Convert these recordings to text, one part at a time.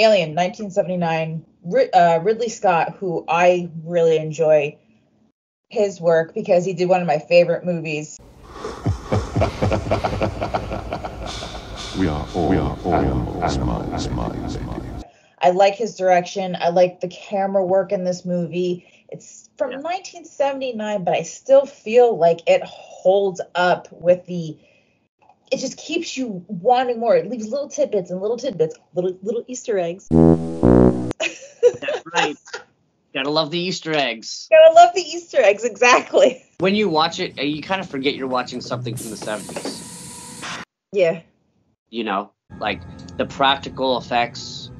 Alien, 1979. Uh, Ridley Scott, who I really enjoy his work because he did one of my favorite movies. We are all, we are all animals, animals, animals, animals. I like his direction. I like the camera work in this movie. It's from Yeah. 1979, but I still feel like it holds up with the. It just keeps you wanting more. It leaves little tidbits and little tidbits, little little Easter eggs. That's right. Gotta love the Easter eggs. Gotta love the Easter eggs, exactly. When you watch it, uh, you kind of forget you're watching something from the 70s. Yeah, You know, like the practical effects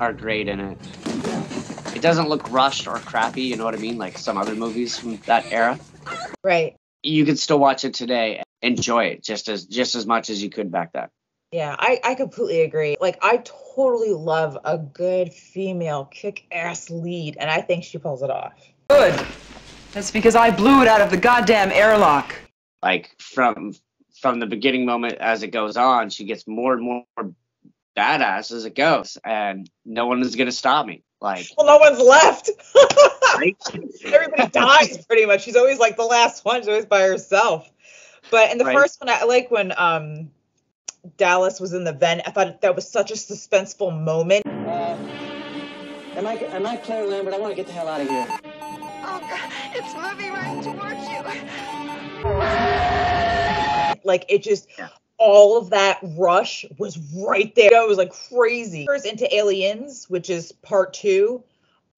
are great in it. It doesn't look rushed or crappy, you know what I mean? Like some other movies from that era. right. You could still watch it today, enjoy it just as just as much as you could back then. Yeah, I, I completely agree. Like, I totally love a good female kick ass lead, and I think she pulls it off. Good. That's because I blew it out of the goddamn airlock. Like from from the beginning moment as it goes on, she gets more and more badass as it goes, and no one is gonna stop me. Like, Well, no one's left. Everybody dies pretty much. She's always like the last one. She's always by herself. But in the Right. first one, I like when um Dallas was in the vent. I thought that was such a suspenseful moment. Uh, am I am I clear Lambert? I want to get the hell out of here. Oh, God, it's moving right towards you. Like it just Yeah. all of that rush was right there. It was like crazy. First into Aliens, which is part two.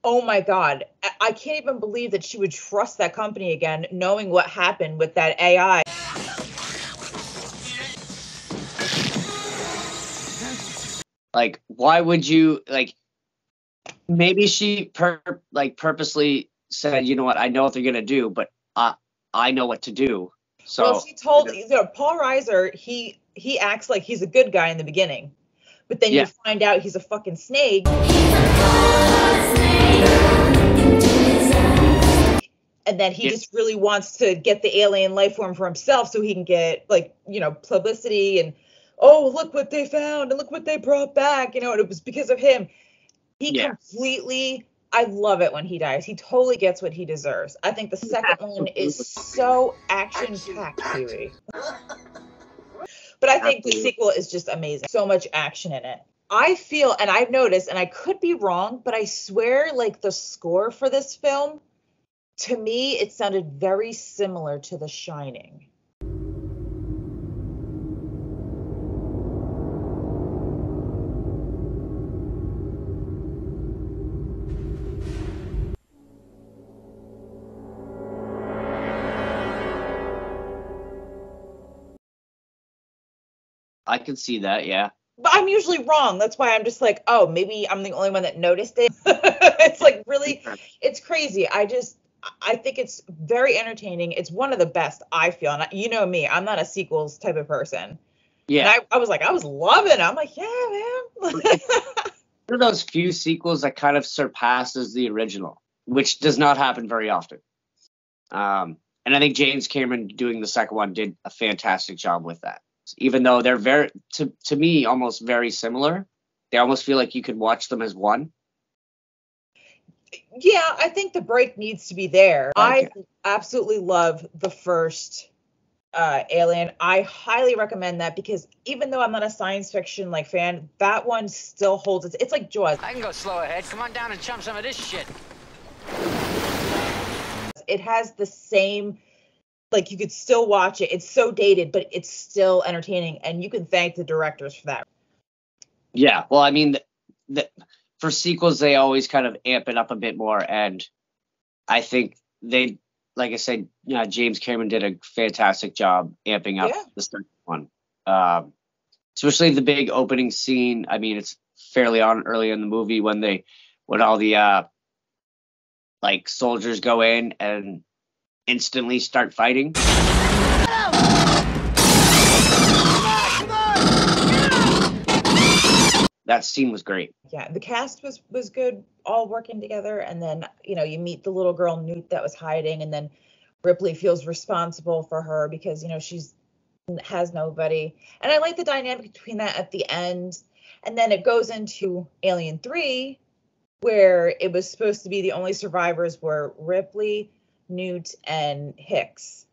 Oh my god. I, I can't even believe that she would trust that company again, knowing what happened with that AI. like why would you like maybe she per like purposely said you know what i know what they're gonna do but i i know what to do so well, she told you know, Paul Reiser, he he acts like he's a good guy in the beginning, but then Yeah. you find out he's a fucking snake. And then he Yeah. just really wants to get the alien life form for himself so he can get like, you know, publicity and oh, look what they found and look what they brought back, you know, and it was because of him. He Yeah. completely I love it when he dies. He totally gets what he deserves. I think the second one is so action packed, Huey. But I think the sequel is just amazing. So much action in it. I feel, and I've noticed, and I could be wrong, but I swear, like the score for this film, to me, it sounded very similar to The Shining. i can see that yeah But I'm usually wrong. That's why I'm just like, oh, maybe I'm the only one that noticed it. it's like really, it's crazy. I just, I think it's very entertaining. It's one of the best I feel. And I, you know me, I'm not a sequels type of person. And yeah I, I was like, I was loving it. I'm like, yeah, man. one of those few sequels that kind of surpasses the original which does not happen very often um and i think james cameron doing the second one did a fantastic job with that even though they're very to, to me almost very similar they almost feel like you could watch them as one yeah, I think the break needs to be there. Okay. I absolutely love the first uh, Alien. I highly recommend that because even though I'm not a science fiction like fan, that one still holds its. It's like Jaws. I can go slow ahead. Come on down and chum some of this shit. It has the same. Like you could still watch it. It's so dated, but it's still entertaining, and you can thank the directors for that. Yeah, well, I mean, the, the, for sequels, they always kind of amp it up a bit more, and I think they, like I said, you know, James Cameron did a fantastic job amping up Yeah. the second one, um, especially the big opening scene. I mean, it's fairly on early in the movie when they, when all the uh, like soldiers go in and instantly start fighting. That scene was great. Yeah, the cast was was good, all working together, and then you know you meet the little girl Newt that was hiding, and then Ripley feels responsible for her because you know she's has nobody, and I like the dynamic between that at the end. And then it goes into Alien 3, where it was supposed to be the only survivors were Ripley, Newt, and Hicks,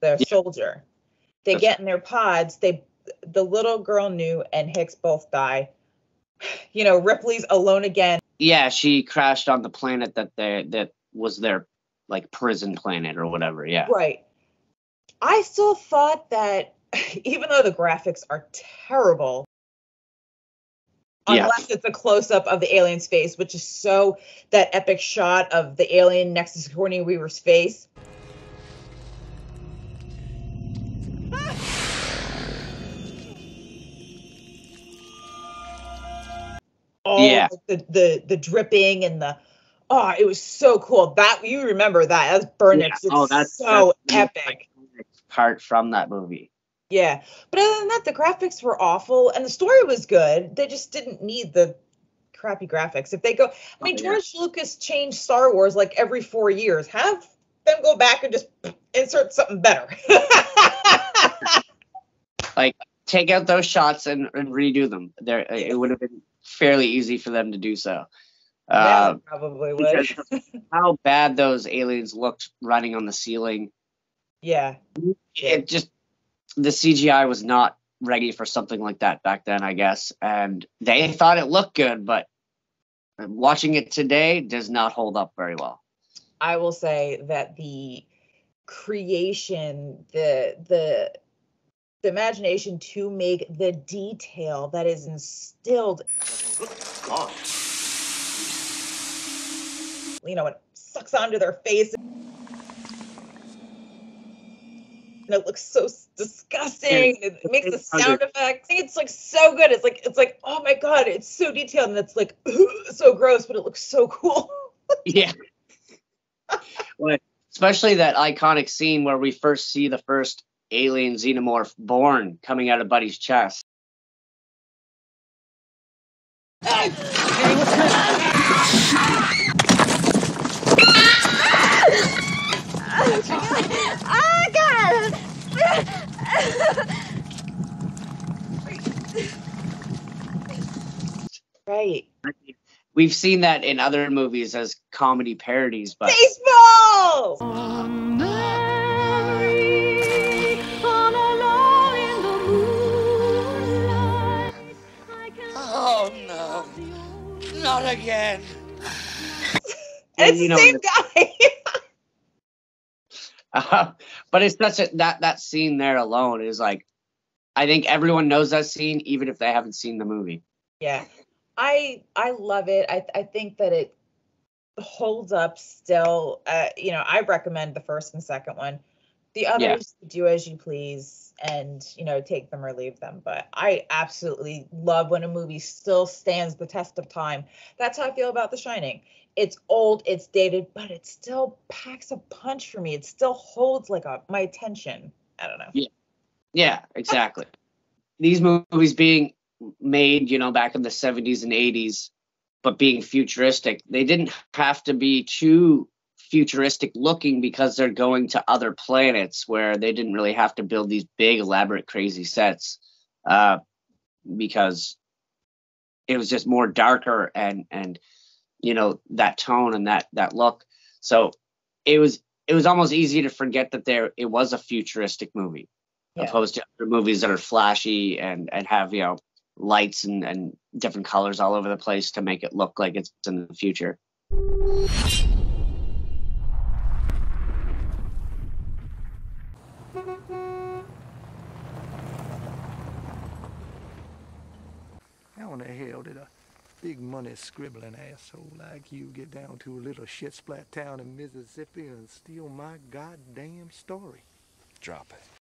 the Yeah. soldier. They That's- get in their pods, they the little girl Newt and Hicks both die. You know, Ripley's alone again. Yeah, she crashed on the planet that they that was their like prison planet or whatever. Yeah. Right. I still thought that even though the graphics are terrible, Yeah. unless it's a close up of the alien's face, which is so that epic shot of the alien next to Sigourney Weaver's face. Oh, Yeah. the, the the dripping and the oh, it was so cool. That you remember that? That's Burnix. Yeah. Oh, that's so that's epic. Part from that movie. Yeah, but other than that, the graphics were awful, and the story was good. They just didn't need the crappy graphics. If they go, I mean, Oh, yeah. George Lucas changed Star Wars like every four years. Have them go back and just insert something better. Like take out those shots and, and redo them. There, it would have been fairly easy for them to do so. yeah, Uh, probably would. how bad those aliens looked running on the ceiling. yeah, It just the CGI was not ready for something like that back then, I guess, and they thought it looked good, but watching it today does not hold up very well. I will say that the creation, the the the imagination to make the detail that is instilled you know, it sucks onto their face. And it looks so disgusting. It makes the sound effects. It's like so good. It's like it's like oh my god, it's so detailed and it's like so gross, but it looks so cool. Yeah. Especially that iconic scene where we first see the first alien xenomorph born coming out of Buddy's chest. Oh, God! Right. We've seen that in other movies as comedy parodies, but Baseball. Oh again. And it's you the know, same guy. Uh, but it's such a that that scene there alone is like I think everyone knows that scene even if they haven't seen the movie. yeah. I I love it. I I think that it holds up still. Uh, you know, I recommend the first and second one. The others do as you please and you know take them or leave them but i absolutely love when a movie still stands the test of time. That's how i feel about the shining. It's old it's dated but it still packs a punch for me. It still holds like a my attention. I don't know. Yeah, exactly. These movies being made, you know, back in the 70s and 80s, but being futuristic, they didn't have to be too futuristic looking because they're going to other planets where they didn't really have to build these big, elaborate, crazy sets uh, because it was just more darker and, and, you know, that tone and that, that look. So it was, it was almost easy to forget that there, it was a futuristic movie Yeah. opposed to other movies that are flashy and and have you know lights and and different colors all over the place to make it look like it's in the future. How in the hell did a big money scribbling asshole like you get down to a little shit splat town in Mississippi and steal my goddamn story? Drop it.